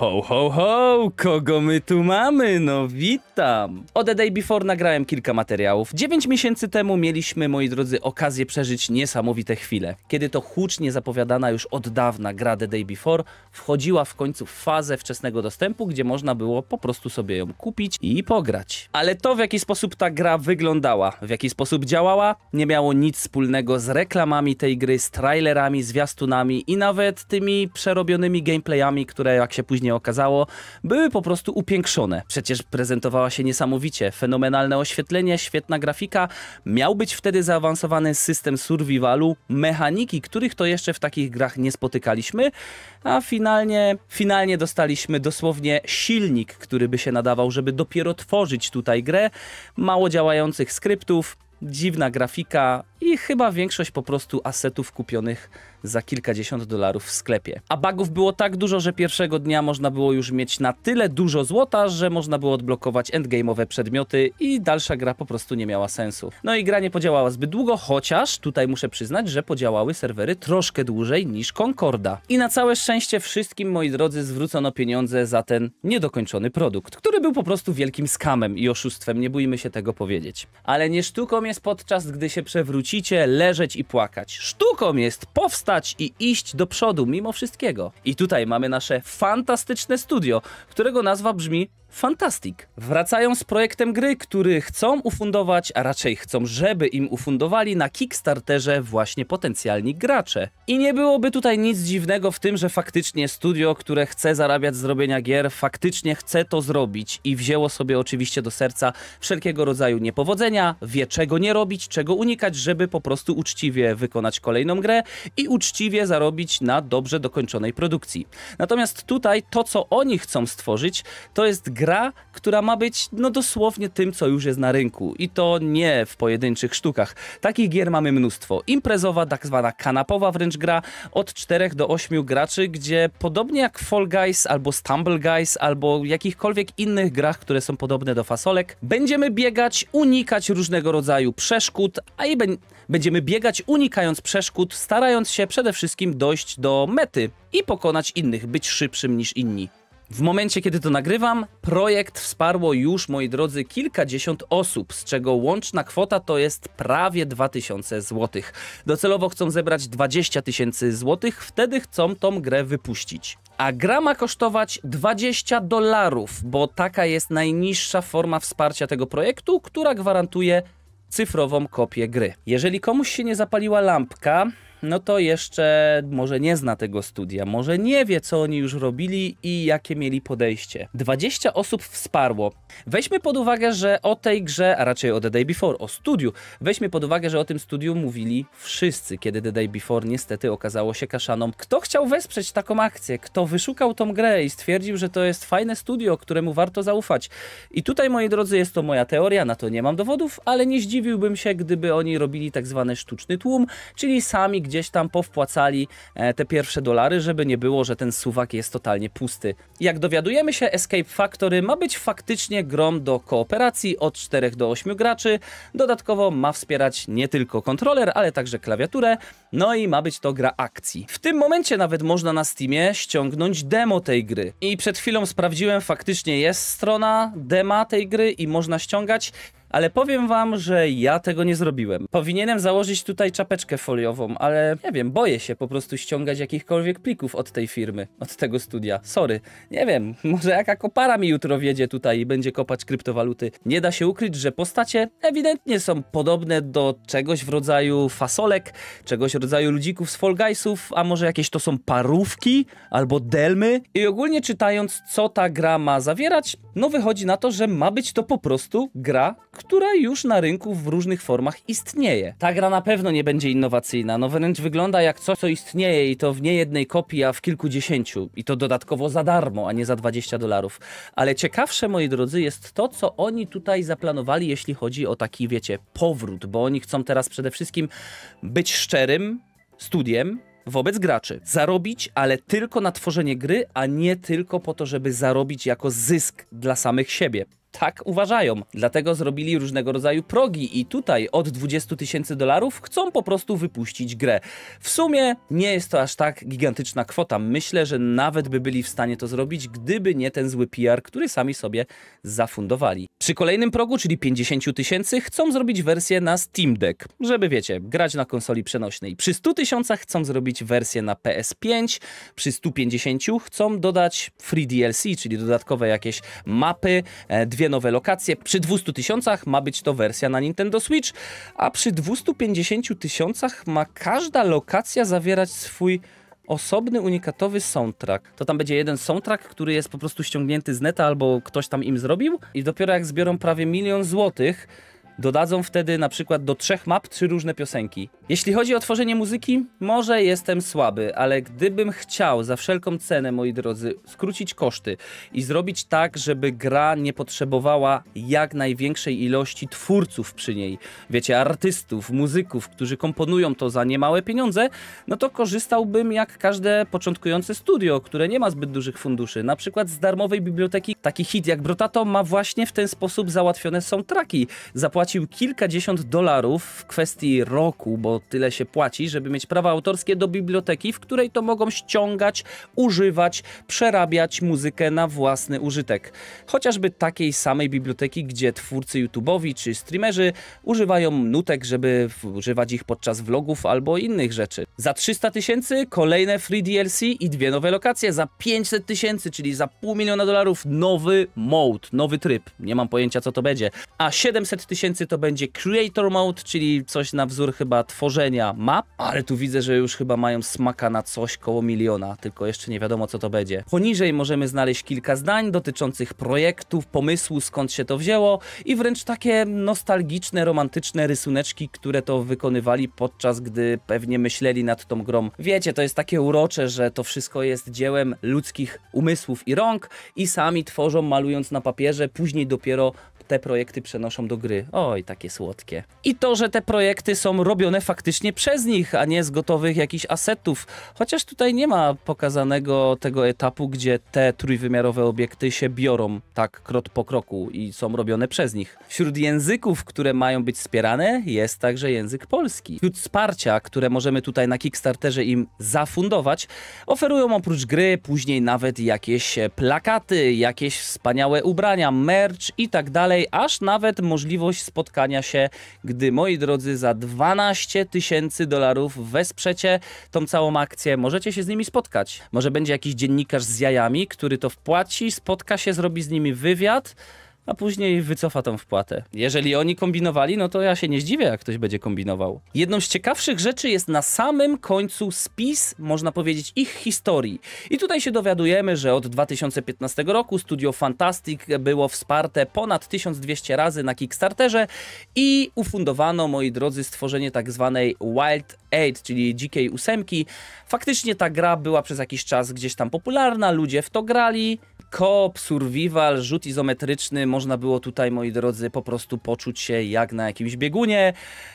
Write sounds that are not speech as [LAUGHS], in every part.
Ho, ho, ho! Kogo my tu mamy? No witam! O The Day Before nagrałem kilka materiałów. 9 miesięcy temu mieliśmy, moi drodzy, okazję przeżyć niesamowite chwile. Kiedy to hucznie zapowiadana już od dawna gra The Day Before wchodziła w końcu w fazę wczesnego dostępu, gdzie można było po prostu sobie ją kupić i pograć. Ale to, w jaki sposób ta gra wyglądała, w jaki sposób działała, nie miało nic wspólnego z reklamami tej gry, z trailerami, zwiastunami i nawet tymi przerobionymi gameplayami, które jak się później okazało, były po prostu upiększone. Przecież prezentowała się niesamowicie, fenomenalne oświetlenie, świetna grafika, miał być wtedy zaawansowany system survivalu, mechaniki, których to jeszcze w takich grach nie spotykaliśmy, a finalnie, finalnie dostaliśmy dosłownie silnik, który by się nadawał, żeby dopiero tworzyć tutaj grę, mało działających skryptów, dziwna grafika i chyba większość po prostu asetów kupionych za kilkadziesiąt dolarów w sklepie. A bugów było tak dużo, że pierwszego dnia można było już mieć na tyle dużo złota, że można było odblokować endgame'owe przedmioty i dalsza gra po prostu nie miała sensu. No i gra nie podziałała zbyt długo, chociaż tutaj muszę przyznać, że podziałały serwery troszkę dłużej niż Concorda. I na całe szczęście wszystkim, moi drodzy, zwrócono pieniądze za ten niedokończony produkt, który był po prostu wielkim skamem i oszustwem, nie bójmy się tego powiedzieć. Ale nie sztuką jest podczas gdy się przewrócicie, leżeć i płakać. Sztuką jest powstać i iść do przodu mimo wszystkiego. I tutaj mamy nasze fantastyczne studio, którego nazwa brzmi Fantastic. Wracają z projektem gry, który chcą ufundować, a raczej chcą, żeby im ufundowali na Kickstarterze właśnie potencjalni gracze. I nie byłoby tutaj nic dziwnego w tym, że faktycznie studio, które chce zarabiać z robienia gier, faktycznie chce to zrobić i wzięło sobie oczywiście do serca wszelkiego rodzaju niepowodzenia, wie czego nie robić, czego unikać, żeby po prostu uczciwie wykonać kolejną grę i uczciwie zarobić na dobrze dokończonej produkcji. Natomiast tutaj to, co oni chcą stworzyć, to jest która ma być no dosłownie tym, co już jest na rynku. I to nie w pojedynczych sztukach. Takich gier mamy mnóstwo. Imprezowa, tak zwana kanapowa wręcz gra od 4 do 8 graczy, gdzie podobnie jak Fall Guys albo Stumble Guys albo jakichkolwiek innych grach, które są podobne do fasolek, będziemy biegać, unikać różnego rodzaju przeszkód, a i będziemy biegać unikając przeszkód, starając się przede wszystkim dojść do mety i pokonać innych, być szybszym niż inni. W momencie, kiedy to nagrywam, projekt wsparło już, moi drodzy, kilkadziesiąt osób, z czego łączna kwota to jest prawie 2000 zł. Docelowo chcą zebrać 20 tysięcy złotych, wtedy chcą tą grę wypuścić. A gra ma kosztować 20 dolarów, bo taka jest najniższa forma wsparcia tego projektu, która gwarantuje cyfrową kopię gry. Jeżeli komuś się nie zapaliła lampka, no to jeszcze może nie zna tego studia, może nie wie, co oni już robili i jakie mieli podejście. 20 osób wsparło. Weźmy pod uwagę, że o tej grze, a raczej o The Day Before, o studiu, weźmy pod uwagę, że o tym studiu mówili wszyscy, kiedy The Day Before niestety okazało się kaszaną. Kto chciał wesprzeć taką akcję? Kto wyszukał tą grę i stwierdził, że to jest fajne studio, któremu warto zaufać? I tutaj, moi drodzy, jest to moja teoria, na to nie mam dowodów, ale nie zdziwiłbym się, gdyby oni robili tak zwany sztuczny tłum, czyli sami gdzieś tam powpłacali e, te pierwsze dolary, żeby nie było, że ten suwak jest totalnie pusty. Jak dowiadujemy się, Escape Factory ma być faktycznie grom do kooperacji od 4 do 8 graczy. Dodatkowo ma wspierać nie tylko kontroler, ale także klawiaturę. No i ma być to gra akcji. W tym momencie nawet można na Steamie ściągnąć demo tej gry. I przed chwilą sprawdziłem, faktycznie jest strona dema tej gry i można ściągać ale powiem wam, że ja tego nie zrobiłem. Powinienem założyć tutaj czapeczkę foliową, ale nie wiem, boję się po prostu ściągać jakichkolwiek plików od tej firmy, od tego studia. Sorry, nie wiem, [LAUGHS] może jaka kopara mi jutro wiedzie tutaj i będzie kopać kryptowaluty. Nie da się ukryć, że postacie ewidentnie są podobne do czegoś w rodzaju fasolek, czegoś w rodzaju ludzików z Fall Guysów, a może jakieś to są parówki albo delmy. I ogólnie czytając, co ta gra ma zawierać, no wychodzi na to, że ma być to po prostu gra, która już na rynku w różnych formach istnieje. Ta gra na pewno nie będzie innowacyjna, no wręcz wygląda jak coś, co istnieje i to w nie jednej kopii, a w kilkudziesięciu. I to dodatkowo za darmo, a nie za 20 dolarów. Ale ciekawsze, moi drodzy, jest to, co oni tutaj zaplanowali, jeśli chodzi o taki, wiecie, powrót, bo oni chcą teraz przede wszystkim być szczerym studiem, wobec graczy. Zarobić, ale tylko na tworzenie gry, a nie tylko po to, żeby zarobić jako zysk dla samych siebie. Tak uważają. Dlatego zrobili różnego rodzaju progi i tutaj od 20 tysięcy dolarów chcą po prostu wypuścić grę. W sumie nie jest to aż tak gigantyczna kwota. Myślę, że nawet by byli w stanie to zrobić, gdyby nie ten zły PR, który sami sobie zafundowali. Przy kolejnym progu, czyli 50 tysięcy, chcą zrobić wersję na Steam Deck, żeby wiecie, grać na konsoli przenośnej. Przy 100 tysiącach chcą zrobić wersję na PS5, przy 150 chcą dodać free DLC, czyli dodatkowe jakieś mapy, e, dwie nowe lokacje. Przy 200 tysiącach ma być to wersja na Nintendo Switch, a przy 250 tysiącach ma każda lokacja zawierać swój osobny, unikatowy soundtrack. To tam będzie jeden soundtrack, który jest po prostu ściągnięty z neta albo ktoś tam im zrobił i dopiero jak zbiorą prawie milion złotych, Dodadzą wtedy na przykład do trzech map trzy różne piosenki. Jeśli chodzi o tworzenie muzyki, może jestem słaby, ale gdybym chciał za wszelką cenę, moi drodzy, skrócić koszty i zrobić tak, żeby gra nie potrzebowała jak największej ilości twórców przy niej, wiecie, artystów, muzyków, którzy komponują to za niemałe pieniądze, no to korzystałbym jak każde początkujące studio, które nie ma zbyt dużych funduszy. Na przykład z darmowej biblioteki taki hit jak Brotato ma właśnie w ten sposób załatwione soundtracki. Zapłaci zapłacił kilkadziesiąt dolarów w kwestii roku, bo tyle się płaci, żeby mieć prawa autorskie do biblioteki, w której to mogą ściągać, używać, przerabiać muzykę na własny użytek. Chociażby takiej samej biblioteki, gdzie twórcy YouTube'owi czy streamerzy używają nutek, żeby używać ich podczas vlogów albo innych rzeczy. Za 300 tysięcy kolejne free DLC i dwie nowe lokacje. Za 500 tysięcy, czyli za pół miliona dolarów nowy mode, nowy tryb. Nie mam pojęcia co to będzie. A 700 tysięcy to będzie Creator Mode, czyli coś na wzór chyba tworzenia map, ale tu widzę, że już chyba mają smaka na coś koło miliona, tylko jeszcze nie wiadomo co to będzie. Poniżej możemy znaleźć kilka zdań dotyczących projektów, pomysłu, skąd się to wzięło i wręcz takie nostalgiczne, romantyczne rysuneczki, które to wykonywali podczas gdy pewnie myśleli nad tą grą. Wiecie, to jest takie urocze, że to wszystko jest dziełem ludzkich umysłów i rąk i sami tworzą, malując na papierze, później dopiero te projekty przenoszą do gry. Oj, takie słodkie. I to, że te projekty są robione faktycznie przez nich, a nie z gotowych jakichś asetów. Chociaż tutaj nie ma pokazanego tego etapu, gdzie te trójwymiarowe obiekty się biorą tak krok po kroku i są robione przez nich. Wśród języków, które mają być wspierane, jest także język polski. Wśród wsparcia, które możemy tutaj na Kickstarterze im zafundować, oferują oprócz gry później nawet jakieś plakaty, jakieś wspaniałe ubrania, merch i tak dalej aż nawet możliwość spotkania się, gdy moi drodzy za 12 tysięcy dolarów wesprzecie tą całą akcję, możecie się z nimi spotkać. Może będzie jakiś dziennikarz z jajami, który to wpłaci, spotka się, zrobi z nimi wywiad, a później wycofa tą wpłatę. Jeżeli oni kombinowali, no to ja się nie zdziwię, jak ktoś będzie kombinował. Jedną z ciekawszych rzeczy jest na samym końcu spis, można powiedzieć, ich historii. I tutaj się dowiadujemy, że od 2015 roku Studio Fantastic było wsparte ponad 1200 razy na Kickstarterze i ufundowano, moi drodzy, stworzenie tak zwanej Wild 8, czyli dzikiej ósemki. Faktycznie ta gra była przez jakiś czas gdzieś tam popularna, ludzie w to grali, Koop, survival, rzut izometryczny, można było tutaj, moi drodzy, po prostu poczuć się jak na jakimś biegunie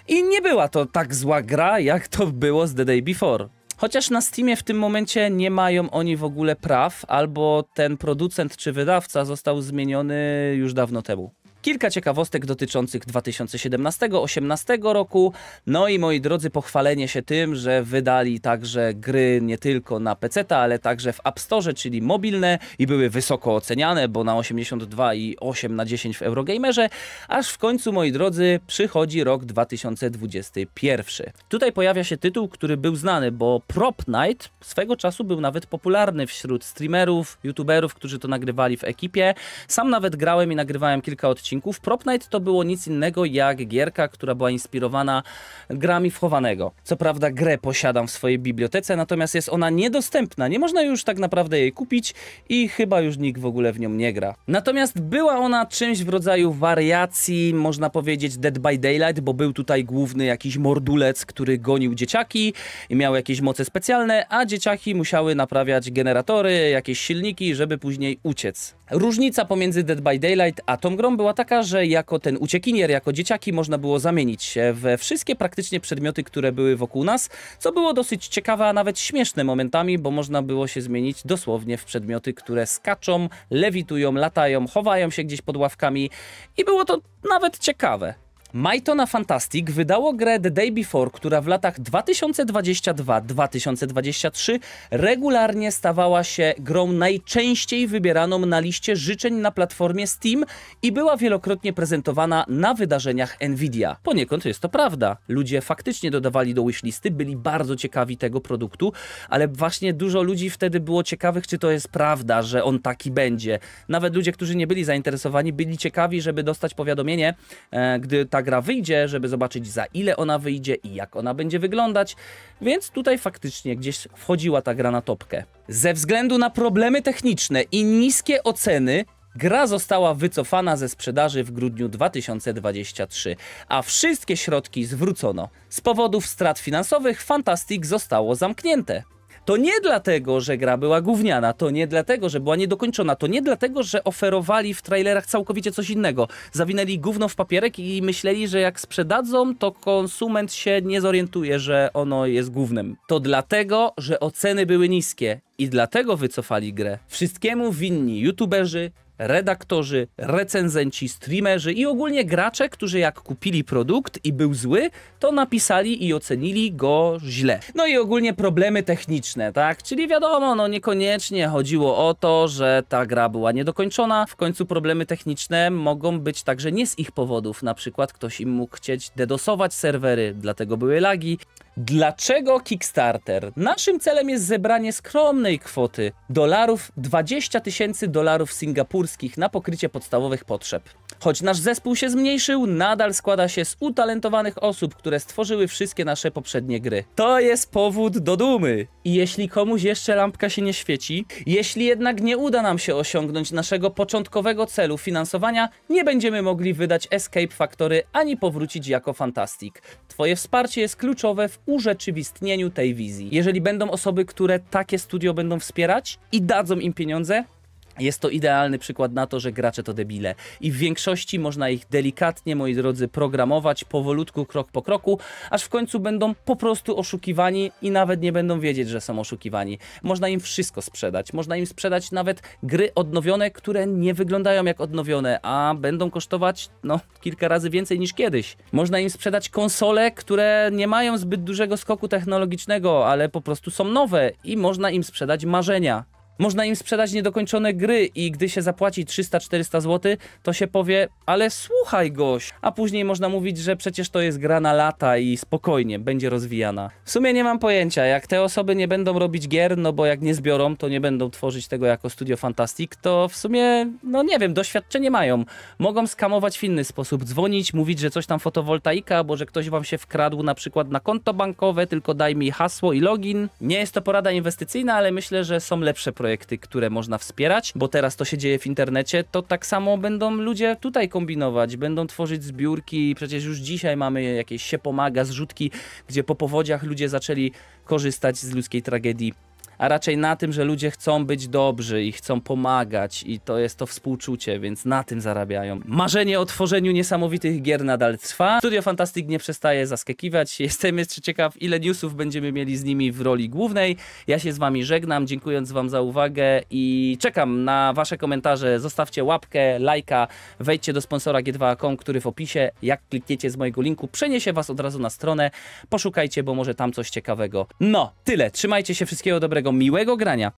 i nie była to tak zła gra, jak to było z The Day Before. Chociaż na Steamie w tym momencie nie mają oni w ogóle praw, albo ten producent czy wydawca został zmieniony już dawno temu. Kilka ciekawostek dotyczących 2017-18 roku. No i moi drodzy, pochwalenie się tym, że wydali także gry nie tylko na PC, ale także w App Store, czyli mobilne i były wysoko oceniane, bo na 82 i 8 na 10 w Eurogamerze, aż w końcu, moi drodzy, przychodzi rok 2021. Tutaj pojawia się tytuł, który był znany, bo Prop Night swego czasu był nawet popularny wśród streamerów, youtuberów, którzy to nagrywali w ekipie. Sam nawet grałem i nagrywałem kilka odcinków odcinków. Prop Night to było nic innego jak gierka, która była inspirowana grami wchowanego. Co prawda grę posiadam w swojej bibliotece, natomiast jest ona niedostępna. Nie można już tak naprawdę jej kupić i chyba już nikt w ogóle w nią nie gra. Natomiast była ona czymś w rodzaju wariacji, można powiedzieć Dead by Daylight, bo był tutaj główny jakiś mordulec, który gonił dzieciaki i miał jakieś moce specjalne, a dzieciaki musiały naprawiać generatory, jakieś silniki, żeby później uciec. Różnica pomiędzy Dead by Daylight a tą grą była taka, taka, że jako ten uciekinier, jako dzieciaki można było zamienić się we wszystkie praktycznie przedmioty, które były wokół nas, co było dosyć ciekawe, a nawet śmieszne momentami, bo można było się zmienić dosłownie w przedmioty, które skaczą, lewitują, latają, chowają się gdzieś pod ławkami i było to nawet ciekawe. Mytona Fantastic wydało grę The Day Before, która w latach 2022-2023 regularnie stawała się grą najczęściej wybieraną na liście życzeń na platformie Steam i była wielokrotnie prezentowana na wydarzeniach Nvidia. Poniekąd jest to prawda. Ludzie faktycznie dodawali do wishlisty, byli bardzo ciekawi tego produktu, ale właśnie dużo ludzi wtedy było ciekawych, czy to jest prawda, że on taki będzie. Nawet ludzie, którzy nie byli zainteresowani, byli ciekawi, żeby dostać powiadomienie, e, gdy ta gra wyjdzie, żeby zobaczyć za ile ona wyjdzie i jak ona będzie wyglądać, więc tutaj faktycznie gdzieś wchodziła ta gra na topkę. Ze względu na problemy techniczne i niskie oceny, Gra została wycofana ze sprzedaży w grudniu 2023, a wszystkie środki zwrócono. Z powodów strat finansowych Fantastic zostało zamknięte. To nie dlatego, że gra była gówniana, to nie dlatego, że była niedokończona, to nie dlatego, że oferowali w trailerach całkowicie coś innego. Zawinęli gówno w papierek i myśleli, że jak sprzedadzą, to konsument się nie zorientuje, że ono jest gównem. To dlatego, że oceny były niskie i dlatego wycofali grę. Wszystkiemu winni youtuberzy, redaktorzy, recenzenci, streamerzy i ogólnie gracze, którzy jak kupili produkt i był zły, to napisali i ocenili go źle. No i ogólnie problemy techniczne, tak? Czyli wiadomo, no niekoniecznie chodziło o to, że ta gra była niedokończona. W końcu problemy techniczne mogą być także nie z ich powodów. Na przykład ktoś im mógł chcieć dedosować serwery, dlatego były lagi. Dlaczego Kickstarter? Naszym celem jest zebranie skromnej kwoty dolarów 20 tysięcy dolarów singapurskich na pokrycie podstawowych potrzeb. Choć nasz zespół się zmniejszył, nadal składa się z utalentowanych osób, które stworzyły wszystkie nasze poprzednie gry. To jest powód do dumy. I jeśli komuś jeszcze lampka się nie świeci, jeśli jednak nie uda nam się osiągnąć naszego początkowego celu finansowania, nie będziemy mogli wydać Escape Factory ani powrócić jako Fantastic. Twoje wsparcie jest kluczowe w urzeczywistnieniu tej wizji. Jeżeli będą osoby, które takie studio będą wspierać i dadzą im pieniądze, jest to idealny przykład na to, że gracze to debile i w większości można ich delikatnie, moi drodzy, programować powolutku, krok po kroku, aż w końcu będą po prostu oszukiwani i nawet nie będą wiedzieć, że są oszukiwani. Można im wszystko sprzedać, można im sprzedać nawet gry odnowione, które nie wyglądają jak odnowione, a będą kosztować no kilka razy więcej niż kiedyś. Można im sprzedać konsole, które nie mają zbyt dużego skoku technologicznego, ale po prostu są nowe i można im sprzedać marzenia. Można im sprzedać niedokończone gry i gdy się zapłaci 300-400 zł, to się powie, ale słuchaj goś. A później można mówić, że przecież to jest gra na lata i spokojnie, będzie rozwijana. W sumie nie mam pojęcia, jak te osoby nie będą robić gier, no bo jak nie zbiorą, to nie będą tworzyć tego jako Studio Fantastic, to w sumie, no nie wiem, doświadczenie mają. Mogą skamować w inny sposób, dzwonić, mówić, że coś tam fotowoltaika, bo że ktoś wam się wkradł na przykład na konto bankowe, tylko daj mi hasło i login. Nie jest to porada inwestycyjna, ale myślę, że są lepsze projekty projekty, które można wspierać, bo teraz to się dzieje w internecie, to tak samo będą ludzie tutaj kombinować, będą tworzyć zbiórki, przecież już dzisiaj mamy jakieś się pomaga, zrzutki, gdzie po powodziach ludzie zaczęli korzystać z ludzkiej tragedii a raczej na tym, że ludzie chcą być dobrzy i chcą pomagać i to jest to współczucie, więc na tym zarabiają. Marzenie o tworzeniu niesamowitych gier nadal trwa. Studio Fantastic nie przestaje zaskakiwać. Jestem jeszcze ciekaw, ile newsów będziemy mieli z nimi w roli głównej. Ja się z wami żegnam, dziękując wam za uwagę i czekam na wasze komentarze. Zostawcie łapkę, lajka, wejdźcie do sponsora G2.com, który w opisie, jak klikniecie z mojego linku, przeniesie was od razu na stronę. Poszukajcie, bo może tam coś ciekawego. No, tyle. Trzymajcie się, wszystkiego dobrego miłego grania.